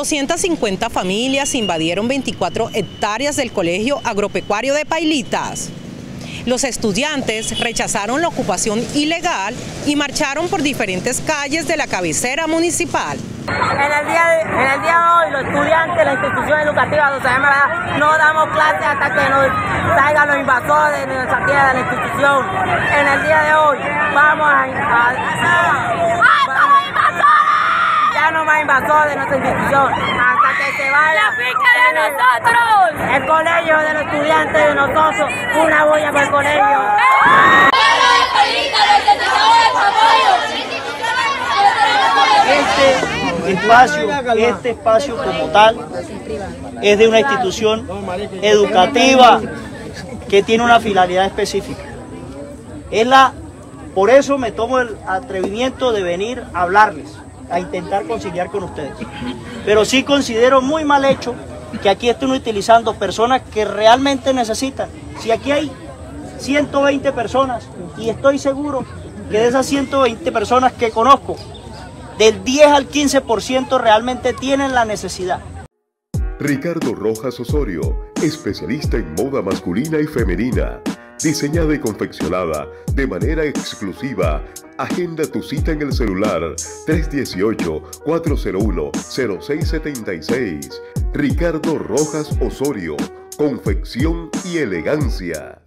250 familias invadieron 24 hectáreas del Colegio Agropecuario de Pailitas. Los estudiantes rechazaron la ocupación ilegal y marcharon por diferentes calles de la cabecera municipal. En el día de, hoy, los estudiantes de la institución educativa de no damos clases hasta que nos salgan los invasores de nuestra tierra de la institución. En el día de hoy vamos a... no más invasores de nuestra institución hasta que se vaya la finca de nosotros. el colegio de los estudiantes de nosotros una boya para el colegio. Este espacio este espacio como tal es de una institución educativa que tiene una finalidad específica. Es la por eso me tomo el atrevimiento de venir a hablarles a intentar conciliar con ustedes. Pero sí considero muy mal hecho que aquí estén utilizando personas que realmente necesitan. Si aquí hay 120 personas y estoy seguro que de esas 120 personas que conozco, del 10 al 15% realmente tienen la necesidad. Ricardo Rojas Osorio, especialista en moda masculina y femenina diseñada y confeccionada de manera exclusiva. Agenda tu cita en el celular 318-401-0676. Ricardo Rojas Osorio, confección y elegancia.